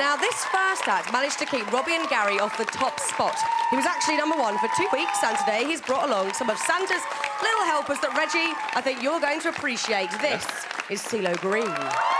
Now, this first act managed to keep Robbie and Gary off the top spot. He was actually number one for two weeks, and today he's brought along some of Santa's little helpers that, Reggie, I think you're going to appreciate. This is CeeLo Green.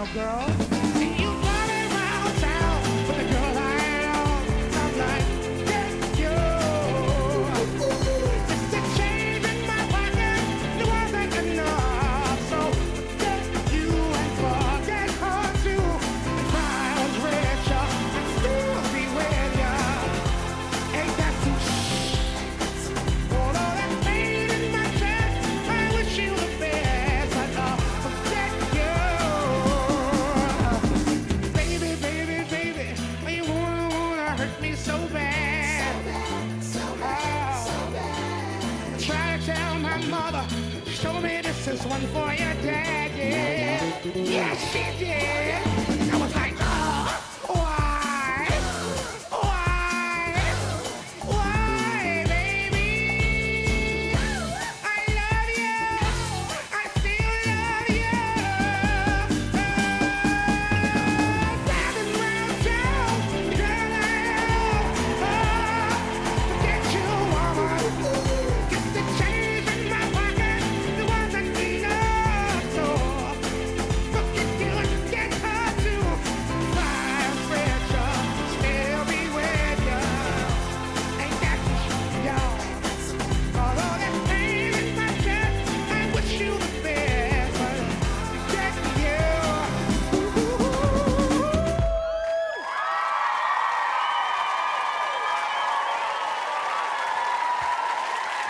now, girl. so bad. So bad, oh. so bad, Try to tell my mother, show me this is one for your dad, yeah. Yes, yeah, she did.